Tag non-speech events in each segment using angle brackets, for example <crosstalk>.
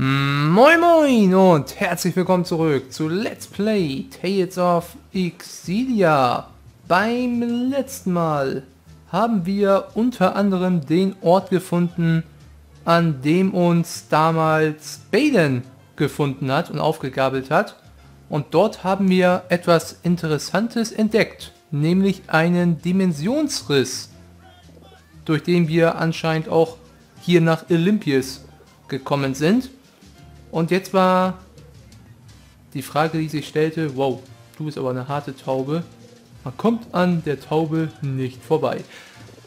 Moin Moin und herzlich willkommen zurück zu Let's Play Tales of Exilia. Beim letzten Mal haben wir unter anderem den Ort gefunden, an dem uns damals Baden gefunden hat und aufgegabelt hat. Und dort haben wir etwas Interessantes entdeckt, nämlich einen Dimensionsriss, durch den wir anscheinend auch hier nach Olympias gekommen sind. Und jetzt war die Frage, die sich stellte, wow, du bist aber eine harte Taube. Man kommt an der Taube nicht vorbei.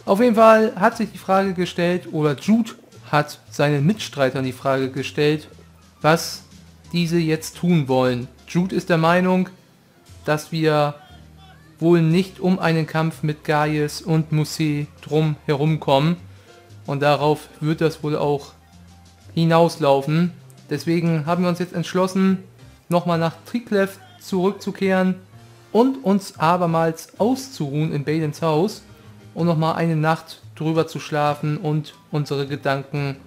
Auf jeden Fall hat sich die Frage gestellt, oder Jude hat seinen Mitstreitern die Frage gestellt, was diese jetzt tun wollen. Jude ist der Meinung, dass wir wohl nicht um einen Kampf mit Gaius und Musée drum herumkommen. Und darauf wird das wohl auch hinauslaufen. Deswegen haben wir uns jetzt entschlossen, nochmal nach Triklev zurückzukehren und uns abermals auszuruhen in Badens Haus und nochmal eine Nacht drüber zu schlafen und unsere Gedanken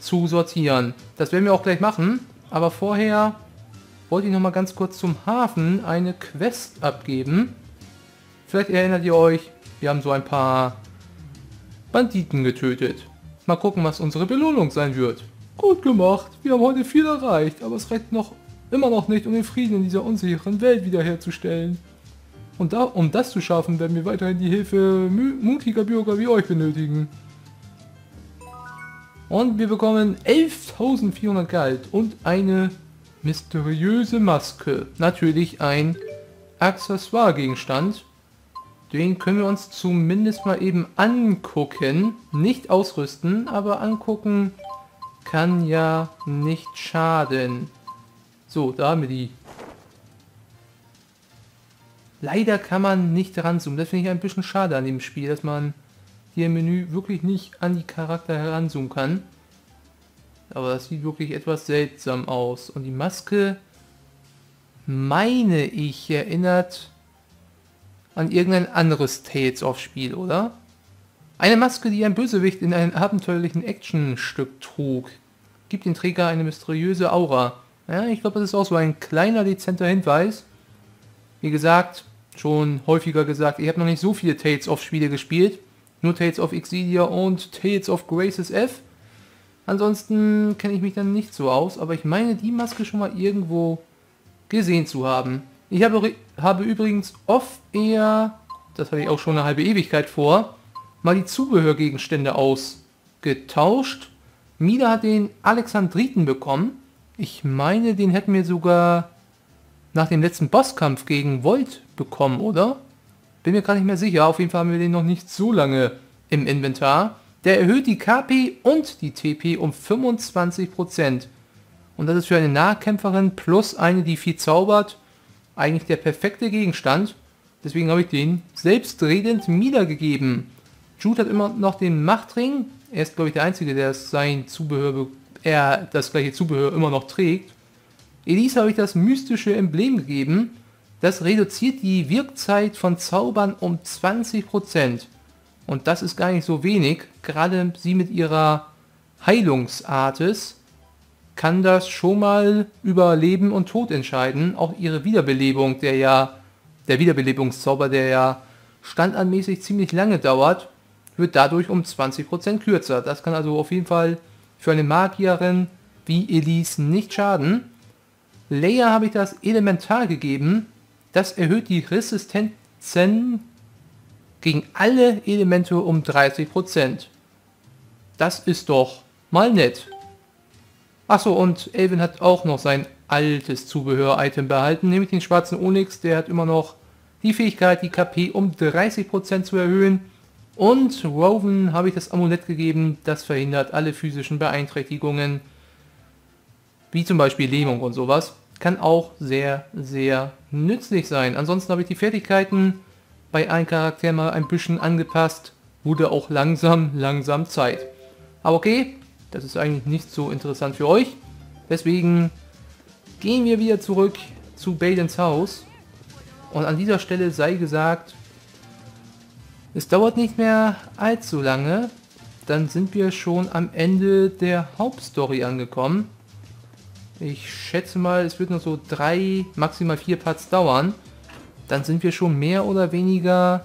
zu sortieren. Das werden wir auch gleich machen, aber vorher wollte ich nochmal ganz kurz zum Hafen eine Quest abgeben. Vielleicht erinnert ihr euch, wir haben so ein paar Banditen getötet. Mal gucken, was unsere Belohnung sein wird. Gut gemacht. Wir haben heute viel erreicht, aber es reicht noch immer noch nicht, um den Frieden in dieser unsicheren Welt wiederherzustellen. Und da, um das zu schaffen, werden wir weiterhin die Hilfe mutiger Bürger wie euch benötigen. Und wir bekommen 11.400 Geld und eine mysteriöse Maske. Natürlich ein Accessoire-Gegenstand. Den können wir uns zumindest mal eben angucken. Nicht ausrüsten, aber angucken kann ja nicht schaden. So, da haben wir die. Leider kann man nicht ranzoomen. Das finde ich ein bisschen schade an dem Spiel, dass man hier im Menü wirklich nicht an die Charakter heranzoomen kann. Aber das sieht wirklich etwas seltsam aus. Und die Maske, meine ich, erinnert an irgendein anderes Tales of Spiel, oder? Eine Maske, die ein Bösewicht in einem abenteuerlichen Actionstück trug, gibt dem Träger eine mysteriöse Aura. Ja, ich glaube, das ist auch so ein kleiner, dezenter Hinweis. Wie gesagt, schon häufiger gesagt, ich habe noch nicht so viele Tales of Spiele gespielt. Nur Tales of Exidia und Tales of Graces F. Ansonsten kenne ich mich dann nicht so aus, aber ich meine die Maske schon mal irgendwo gesehen zu haben. Ich habe, habe übrigens oft eher, das hatte ich auch schon eine halbe Ewigkeit vor, mal die Zubehörgegenstände ausgetauscht. Mida hat den Alexandriten bekommen. Ich meine, den hätten wir sogar nach dem letzten Bosskampf gegen Volt bekommen, oder? Bin mir gar nicht mehr sicher. Auf jeden Fall haben wir den noch nicht so lange im Inventar. Der erhöht die KP und die TP um 25%. Und das ist für eine Nahkämpferin plus eine, die viel zaubert, eigentlich der perfekte Gegenstand. Deswegen habe ich den selbstredend Mida gegeben. Jude hat immer noch den Machtring. Er ist, glaube ich, der Einzige, der sein Zubehör, er das gleiche Zubehör immer noch trägt. Elise habe ich das mystische Emblem gegeben. Das reduziert die Wirkzeit von Zaubern um 20%. Und das ist gar nicht so wenig. Gerade sie mit ihrer Heilungsartes kann das schon mal über Leben und Tod entscheiden. Auch ihre Wiederbelebung, der ja, der Wiederbelebungszauber, der ja standardmäßig ziemlich lange dauert, wird dadurch um 20% kürzer. Das kann also auf jeden Fall für eine Magierin wie Elise nicht schaden. Leia habe ich das Elementar gegeben. Das erhöht die Resistenzen gegen alle Elemente um 30%. Das ist doch mal nett. Achso, und Elvin hat auch noch sein altes Zubehör-Item behalten, nämlich den schwarzen Onyx. Der hat immer noch die Fähigkeit, die KP um 30% zu erhöhen. Und Rowan habe ich das Amulett gegeben, das verhindert alle physischen Beeinträchtigungen, wie zum Beispiel Lähmung und sowas. Kann auch sehr, sehr nützlich sein. Ansonsten habe ich die Fertigkeiten bei einem Charakter mal ein bisschen angepasst. Wurde auch langsam, langsam Zeit. Aber okay, das ist eigentlich nicht so interessant für euch. Deswegen gehen wir wieder zurück zu Badens Haus. Und an dieser Stelle sei gesagt, es dauert nicht mehr allzu lange, dann sind wir schon am Ende der Hauptstory angekommen. Ich schätze mal, es wird nur so drei, maximal vier Parts dauern. Dann sind wir schon mehr oder weniger...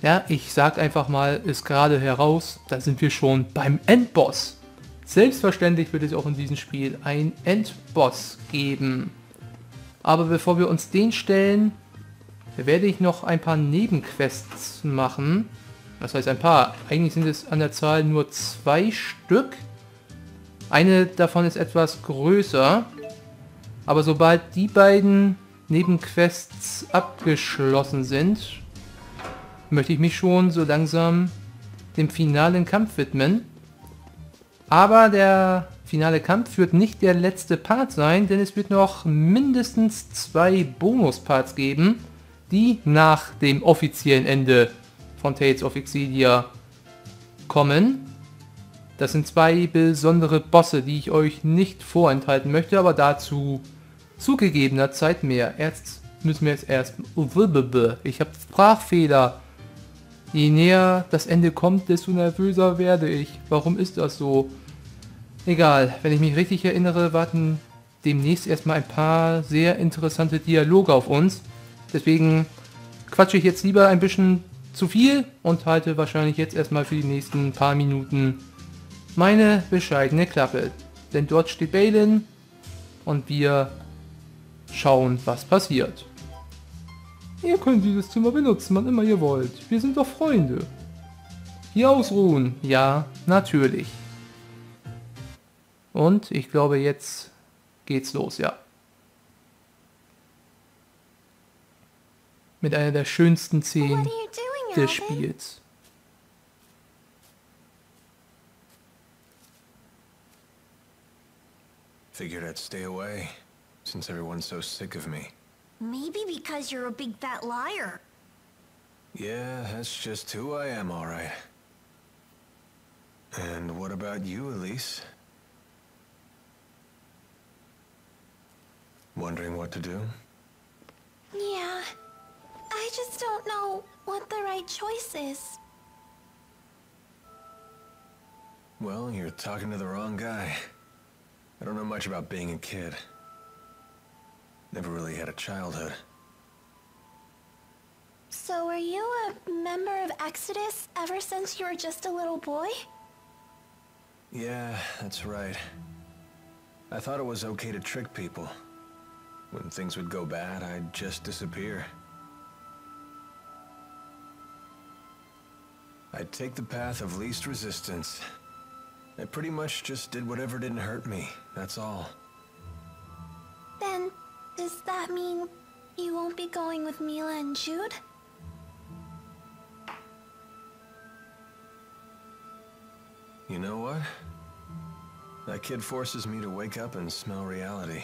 Ja, ich sag einfach mal, ist gerade heraus, da sind wir schon beim Endboss. Selbstverständlich wird es auch in diesem Spiel ein Endboss geben. Aber bevor wir uns den stellen, werde ich noch ein paar Nebenquests machen. Das heißt ein paar. Eigentlich sind es an der Zahl nur zwei Stück. Eine davon ist etwas größer. Aber sobald die beiden Nebenquests abgeschlossen sind, möchte ich mich schon so langsam dem finalen Kampf widmen. Aber der finale Kampf wird nicht der letzte Part sein, denn es wird noch mindestens zwei Bonusparts geben, die nach dem offiziellen Ende von Tales of Exilia kommen. Das sind zwei besondere Bosse, die ich euch nicht vorenthalten möchte, aber dazu zu gegebener Zeit mehr. Erst müssen wir jetzt erst... Ich habe Sprachfehler. Je näher das Ende kommt, desto nervöser werde ich. Warum ist das so? Egal, wenn ich mich richtig erinnere, warten demnächst erstmal ein paar sehr interessante Dialoge auf uns. Deswegen quatsche ich jetzt lieber ein bisschen zu viel und halte wahrscheinlich jetzt erstmal für die nächsten paar Minuten meine bescheidene Klappe. Denn dort steht Balin und wir schauen, was passiert. Ihr könnt dieses Zimmer benutzen, wann immer ihr wollt. Wir sind doch Freunde. Hier ausruhen. Ja, natürlich. Und ich glaube, jetzt geht's los, ja. Mit einer der schönsten Szenen des Spiels. Figured I'd stay away, since everyone's so sick of me. Maybe because you're a big fat liar. Yeah, that's just who I am, alright. And what about you, Elise? Wondering what to do? Yeah. I just don't know what the right choice is. Well, you're talking to the wrong guy. I don't know much about being a kid. Never really had a childhood. So were you a member of Exodus ever since you were just a little boy? Yeah, that's right. I thought it was okay to trick people. When things would go bad, I'd just disappear. I'd take the path of least resistance. I pretty much just did whatever didn't hurt me, that's all. Then, does that mean you won't be going with Milla and Jude? You know what? That kid forces me to wake up and smell reality.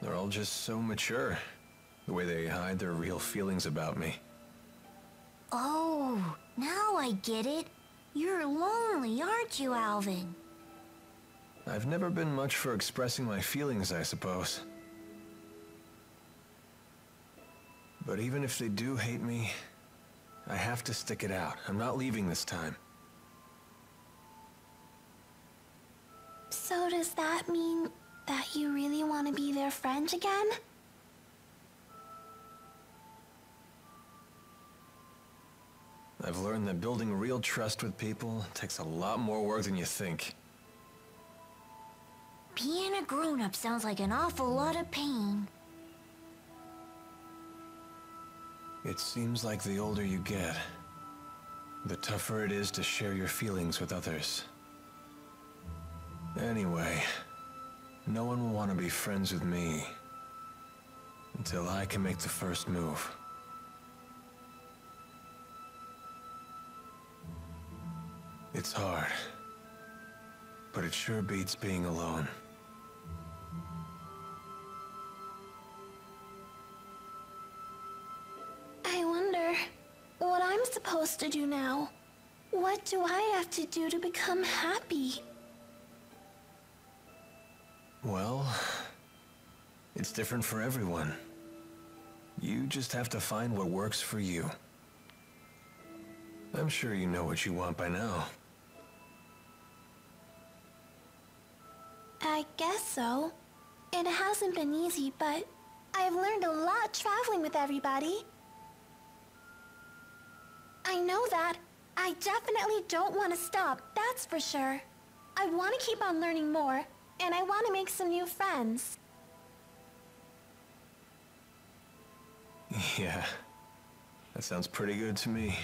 They're all just so mature. The way they hide their real feelings about me. Oh, now I get it. You're lonely, aren't you, Alvin? I've never been much for expressing my feelings, I suppose. But even if they do hate me, I have to stick it out. I'm not leaving this time. So does that mean that you really want to be their friend again? I've learned that building real trust with people takes a lot more work than you think. Being a grown-up sounds like an awful lot of pain. It seems like the older you get, the tougher it is to share your feelings with others. Anyway, no one will want to be friends with me until I can make the first move. It's hard, but it sure beats being alone. I wonder what I'm supposed to do now. What do I have to do to become happy? Well, it's different for everyone. You just have to find what works for you. I'm sure you know what you want by now. I guess so. It hasn't been easy, but I've learned a lot traveling with everybody. I know that. I definitely don't want to stop, that's for sure. I want to keep on learning more, and I want to make some new friends. <laughs> Yeah. That sounds pretty good to me.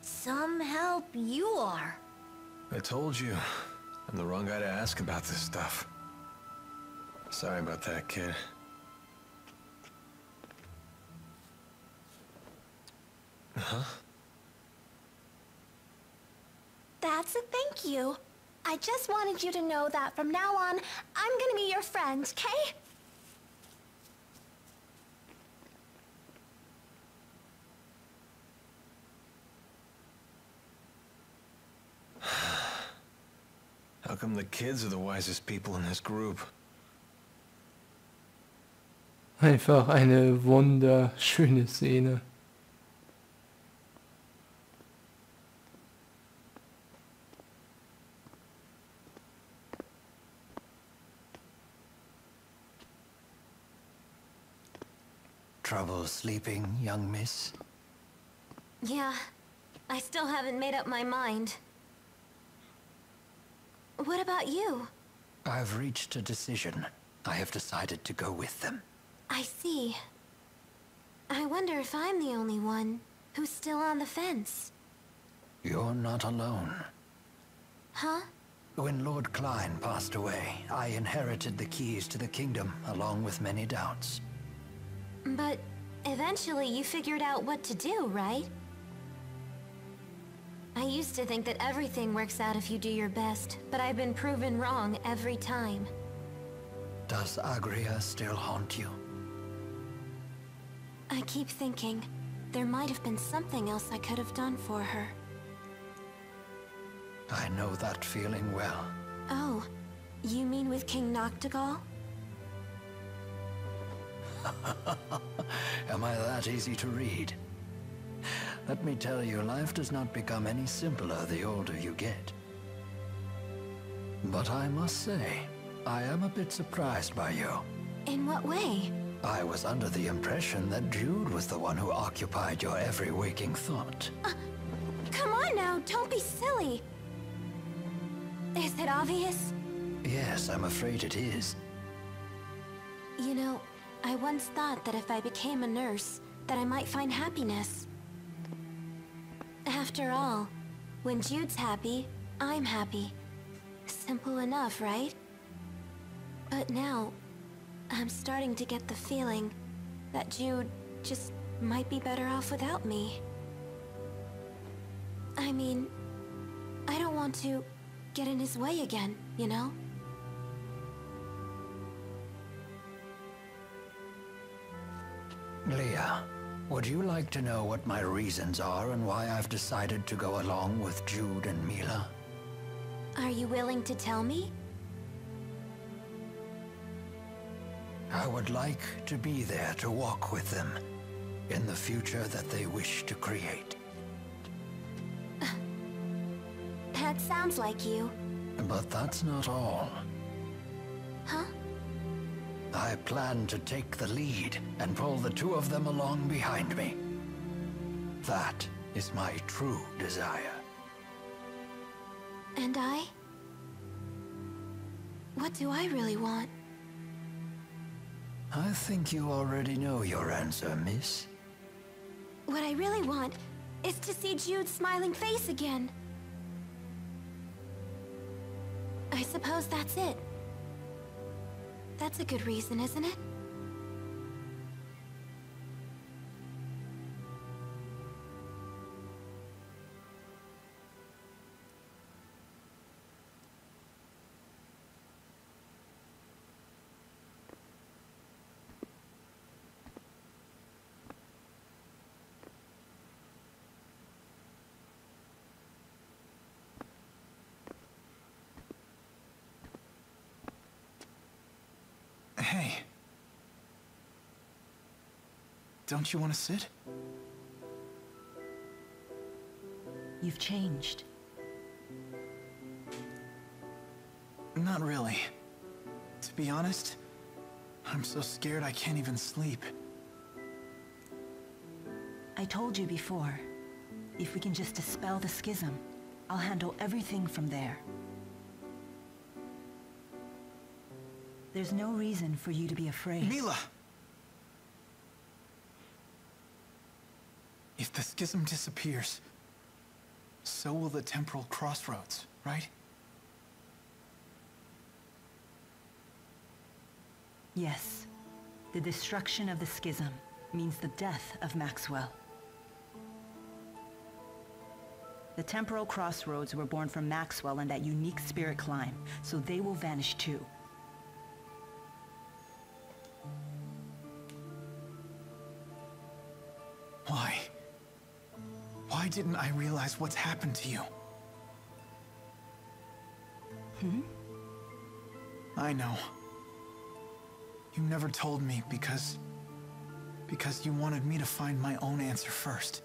Some help you are. I told you. I'm the wrong guy to ask about this stuff. Sorry about that, kid. Huh? That's a thank you. I just wanted you to know that from now on, I'm gonna be your friend, okay? Come the kids are the wisest people in this group? Einfach eine wunderschöne Szene. Trouble sleeping, young miss? Yeah, I still haven't made up my mind. What about you? I've reached a decision. I have decided to go with them. I see. I wonder if I'm the only one who's still on the fence. You're not alone. Huh? When Lord Klein passed away, I inherited the keys to the kingdom, along with many doubts. But eventually you figured out what to do, right? I used to think that everything works out if you do your best, but I've been proven wrong every time. Does Agria still haunt you? I keep thinking, there might have been something else I could have done for her. I know that feeling well. Oh, you mean with King Nachtigal? <laughs> Am I that easy to read? Let me tell you, life does not become any simpler the older you get. But I must say, I am a bit surprised by you. In what way? I was under the impression that Jude was the one who occupied your every waking thought. Uh, come on now, don't be silly! Is it obvious? Yes, I'm afraid it is. You know, I once thought that if I became a nurse, that I might find happiness. After all, when Jude's happy, I'm happy. Simple enough, right? But now, I'm starting to get the feeling that Jude just might be better off without me. I mean, I don't want to get in his way again, you know? Leia, would you like to know what my reasons are and why I've decided to go along with Jude and Milla? Are you willing to tell me? I would like to be there to walk with them in the future that they wish to create. That sounds like you. But that's not all. Huh? I plan to take the lead and pull the two of them along behind me. That is my true desire. And I? What do I really want? I think you already know your answer, miss. What I really want is to see Jude's smiling face again. I suppose that's it. That's a good reason, isn't it? Don't you want to sit? You've changed. Not really. To be honest, I'm so scared I can't even sleep. I told you before. If we can just dispel the schism, I'll handle everything from there. There's no reason for you to be afraid. Milla! If the schism disappears, so will the temporal crossroads, right? Yes. The destruction of the schism means the death of Maxwell. The temporal crossroads were born from Maxwell and that unique spirit climb, so they will vanish too. Didn't I realize what's happened to you? Hmm? I know. You never told me because... because you wanted me to find my own answer first.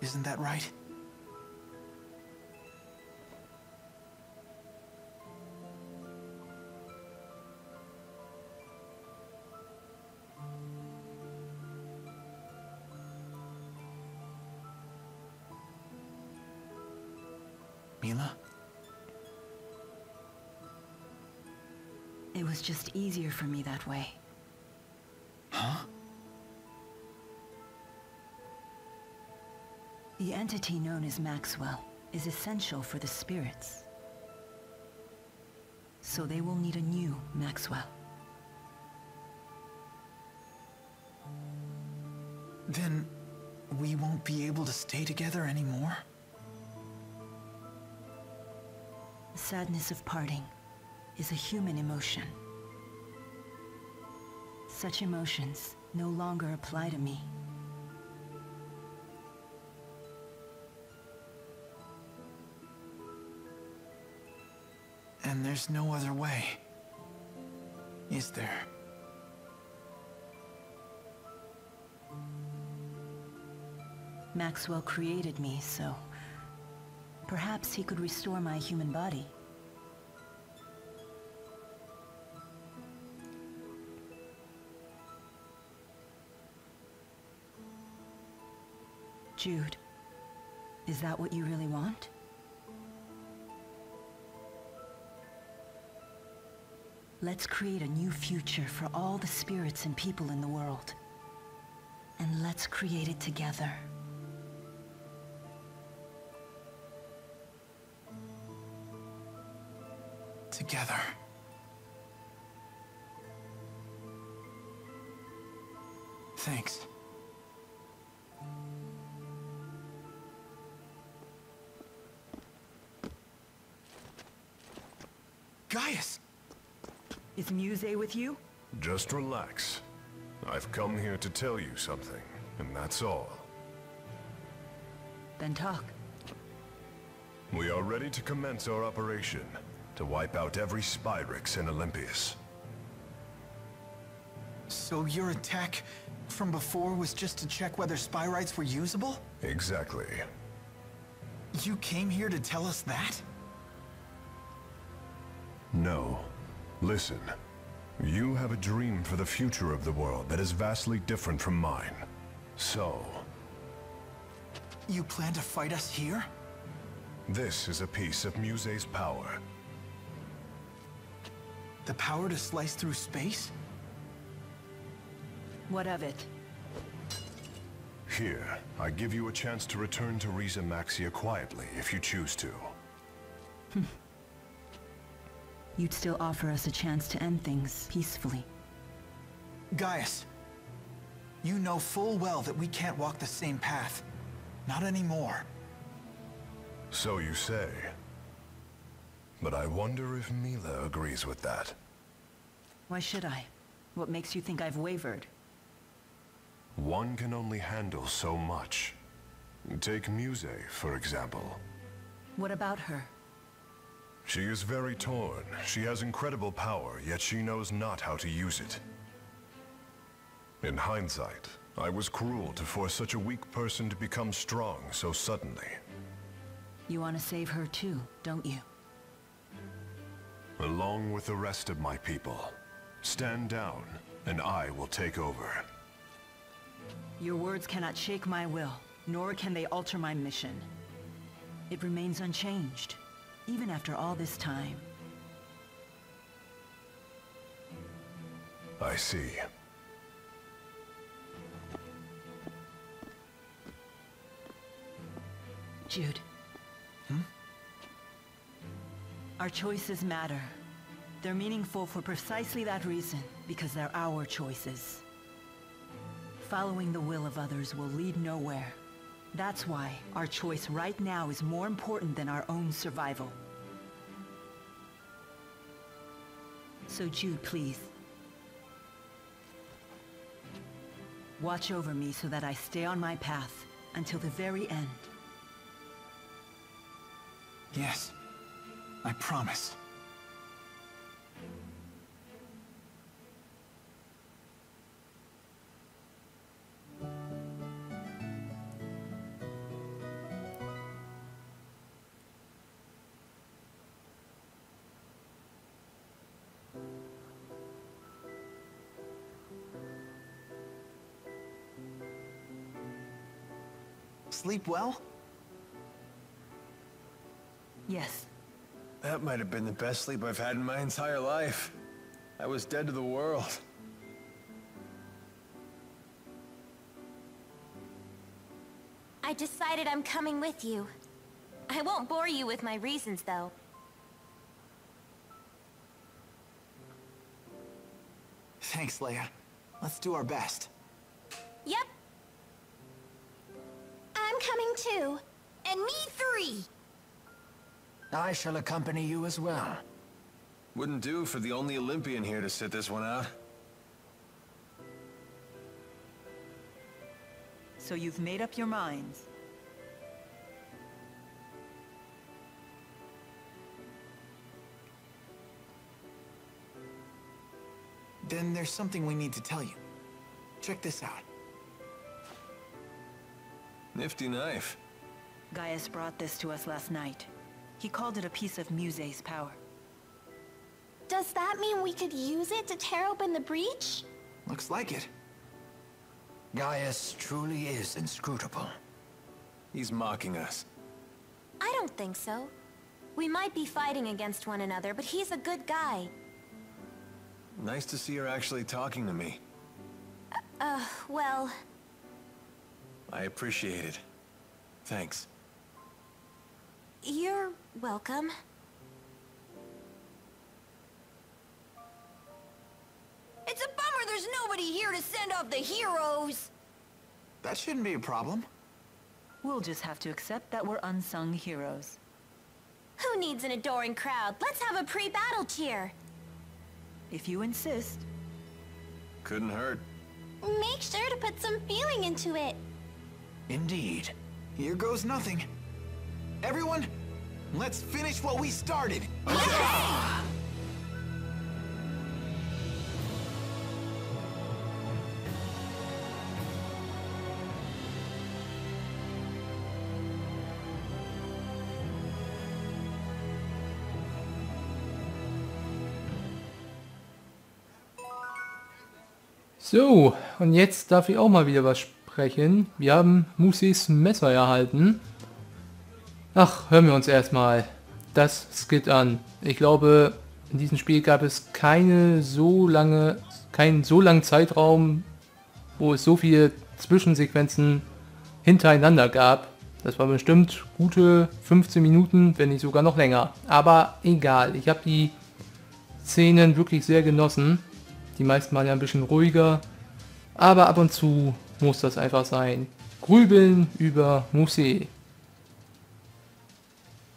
Isn't that right? Was just easier for me that way. Huh? The entity known as Maxwell is essential for the spirits. So they will need a new Maxwell. Then we won't be able to stay together anymore? The sadness of parting is a human emotion. Such emotions no longer apply to me. And there's no other way. Is there? Maxwell created me, so... Perhaps he could restore my human body. Jude, is that what you really want? Let's create a new future for all the spirits and people in the world. And let's create it together. Together. Thanks. Is Muse eh, with you? Just relax. I've come here to tell you something, and that's all. Then talk. We are ready to commence our operation, to wipe out every Spyrix in Elympios. So your attack from before was just to check whether Spyrites were usable? Exactly. You came here to tell us that? No. Listen. You have a dream for the future of the world that is vastly different from mine. So, You plan to fight us here? this is a piece of Muse's power. The power to slice through space? What of it? Here, I give you a chance to return to Rieze Maxia quietly if you choose to. Hmm. You'd still offer us a chance to end things peacefully. Gaius, you know full well that we can't walk the same path. Not anymore. So you say. But I wonder if Milla agrees with that. Why should I? What makes you think I've wavered? One can only handle so much. Take Muse, for example. What about her? She is very torn. She has incredible power, yet she knows not how to use it. In hindsight, I was cruel to force such a weak person to become strong so suddenly. You want to save her too, don't you? Along with the rest of my people. Stand down, and I will take over. Your words cannot shake my will, nor can they alter my mission. It remains unchanged, even after all this time. I see. Jude. Hmm? Our choices matter. They're meaningful for precisely that reason, because they're our choices. Following the will of others will lead nowhere. That's why our choice right now is more important than our own survival. So Jude, please. Watch over me so that I stay on my path until the very end. Yes. I promise. Sleep well? Yes. That might have been the best sleep I've had in my entire life. I was dead to the world. I decided I'm coming with you. I won't bore you with my reasons, though. Thanks, Leia. Let's do our best. I'm coming too. And me three! I shall accompany you as well. Wouldn't do for the only Olympian here to sit this one out. So you've made up your minds. Then there's something we need to tell you. Check this out. Nifty knife. Gaius brought this to us last night. He called it a piece of Muse's power. Does that mean we could use it to tear open the breach? Looks like it. Gaius truly is inscrutable. He's mocking us. I don't think so. We might be fighting against one another, but he's a good guy. Nice to see her actually talking to me. Uh, well... I appreciate it. Thanks. You're welcome. It's a bummer there's nobody here to send off the heroes! That shouldn't be a problem. We'll just have to accept that we're unsung heroes. Who needs an adoring crowd? Let's have a pre-battle cheer! If you insist. Couldn't hurt. Make sure to put some feeling into it. Indeed. Here goes nothing. Everyone, let's finish what we started. So, und jetzt darf ich auch mal wieder was sprechen. Wir haben Musis Messer erhalten. Ach, hören wir uns erstmal das Skit an. Ich glaube, in diesem Spiel gab es keine so lange, keinen so langen Zeitraum, wo es so viele Zwischensequenzen hintereinander gab. Das war bestimmt gute 15 Minuten, wenn nicht sogar noch länger. Aber egal, ich habe die Szenen wirklich sehr genossen. Die meisten waren ja ein bisschen ruhiger. Aber ab und zu muss das einfach sein. Grübeln über Muse.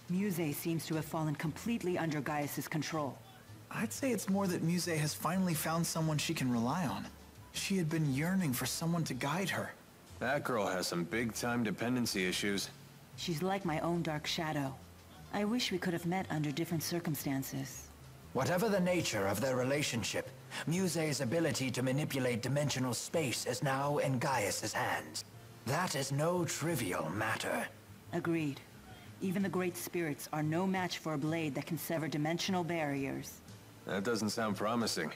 Muse seems to have fallen completely under Gaius's control. I'd say it's more that Muse has finally found someone she can rely on. She had been yearning for someone to guide her. That girl has some big-time dependency issues. She's like my own dark shadow. I wish we could have met under different circumstances. Whatever the nature of their relationship, Muse's ability to manipulate dimensional space is now in Gaius's hands. That is no trivial matter. Agreed. Even the Great Spirits are no match for a blade that can sever dimensional barriers. That doesn't sound promising.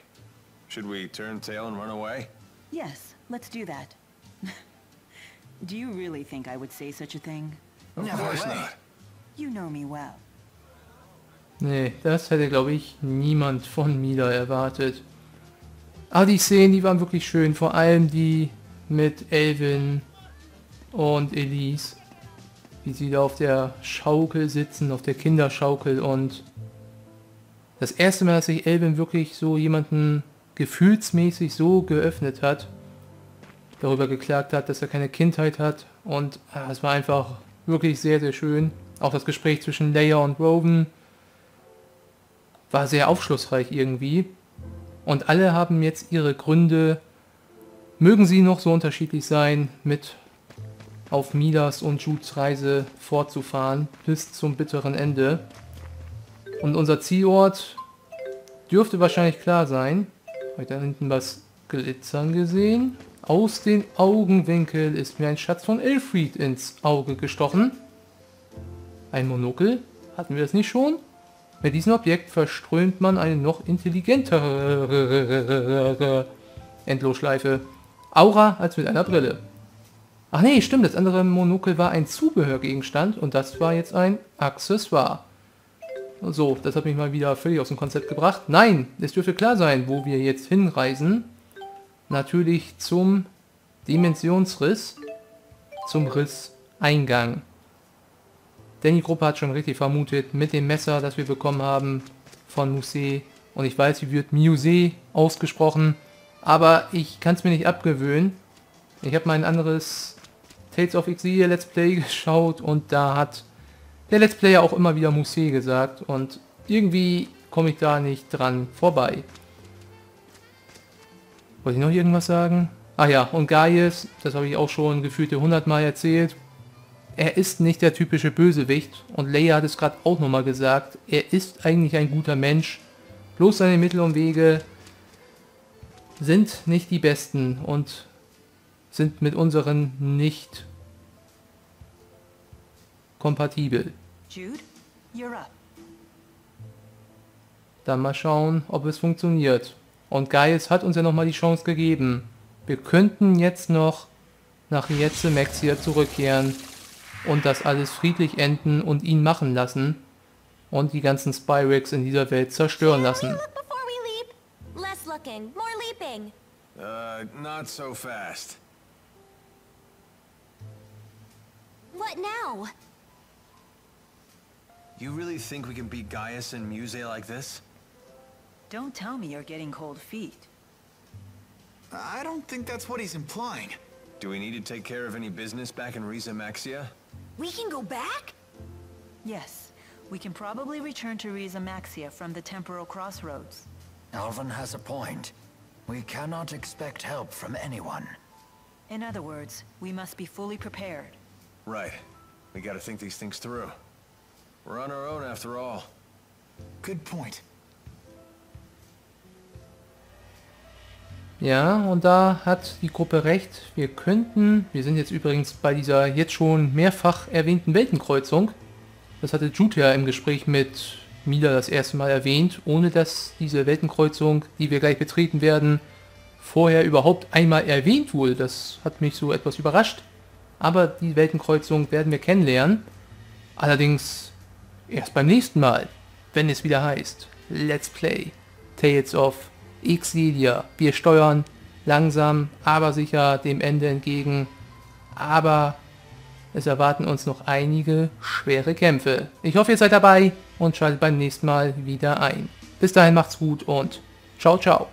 Should we turn tail and run away? Yes, let's do that. <laughs> do you really think I would say such a thing? Of No course way. not. You know me well. Nee, das hätte, glaube ich, niemand von Mila erwartet. Aber die Szenen, die waren wirklich schön. Vor allem die mit Elvin und Elise. Wie sie da auf der Schaukel sitzen, auf der Kinderschaukel. Und das erste Mal, dass sich Elvin wirklich so jemanden gefühlsmäßig so geöffnet hat. Darüber geklagt hat, dass er keine Kindheit hat. Und ah, es war einfach wirklich sehr, sehr schön. Auch das Gespräch zwischen Leia und Roven war sehr aufschlussreich irgendwie. Und alle haben jetzt ihre Gründe, mögen sie noch so unterschiedlich sein, mit auf Milas und Judes Reise fortzufahren bis zum bitteren Ende. Und unser Zielort dürfte wahrscheinlich klar sein. Habe ich da hinten was glitzern gesehen? Aus den Augenwinkel ist mir ein Schatz von Elfried ins Auge gestochen. Ein Monokel? Hatten wir das nicht schon? Mit diesem Objekt verströmt man eine noch intelligentere Endlosschleife. Aura als mit einer Brille. Ach nee, stimmt, das andere Monokel war ein Zubehörgegenstand und das war jetzt ein Accessoire. So, das hat mich mal wieder völlig aus dem Konzept gebracht. Nein, es dürfte klar sein, wo wir jetzt hinreisen. Natürlich zum Dimensionsriss, zum Risseingang. Denn die Gruppe hat schon richtig vermutet, mit dem Messer, das wir bekommen haben von Musée. Und ich weiß, wie wird Musée ausgesprochen. Aber ich kann es mir nicht abgewöhnen. Ich habe mal ein anderes Tales of Exil Let's Play <laughs> geschaut und da hat der Let's Player auch immer wieder Musée gesagt. Und irgendwie komme ich da nicht dran vorbei. Wollte ich noch irgendwas sagen? Ah ja, und Gaius, das habe ich auch schon gefühlte 100 Mal erzählt, er ist nicht der typische Bösewicht und Leia hat es gerade auch nochmal gesagt, er ist eigentlich ein guter Mensch, bloß seine Mittel und Wege sind nicht die besten und sind mit unseren nicht kompatibel. Jude, you're up. Dann mal schauen, ob es funktioniert. Und Gaius hat uns ja nochmal die Chance gegeben. Wir könnten jetzt noch nach Jetze Maxia zurückkehren und das alles friedlich enden und ihn machen lassen und die ganzen Spyrex in dieser Welt zerstören lassen. Uh, not so fast. What now? You really think we can beat Gaius and Muse like this? Don't tell me you're getting cold feet. I don't think that's what he's implying. Do we need to take care of any business back in Riza Maxia? We can go back? Yes, we can probably return to Rieze Maxia from the temporal crossroads. Alvin has a point. We cannot expect help from anyone. In other words, we must be fully prepared. Right. We gotta think these things through. We're on our own after all. Good point. Ja, und da hat die Gruppe recht. Wir könnten, wir sind jetzt übrigens bei dieser jetzt schon mehrfach erwähnten Weltenkreuzung. Das hatte Jude ja im Gespräch mit Mila das erste Mal erwähnt, ohne dass diese Weltenkreuzung, die wir gleich betreten werden, vorher überhaupt einmal erwähnt wurde. Das hat mich so etwas überrascht. Aber die Weltenkreuzung werden wir kennenlernen. Allerdings erst beim nächsten Mal, wenn es wieder heißt Let's Play Tales of Xillia. Wir steuern langsam, aber sicher dem Ende entgegen. Aber es erwarten uns noch einige schwere Kämpfe. Ich hoffe, ihr seid dabei und schaltet beim nächsten Mal wieder ein. Bis dahin macht's gut und ciao, ciao.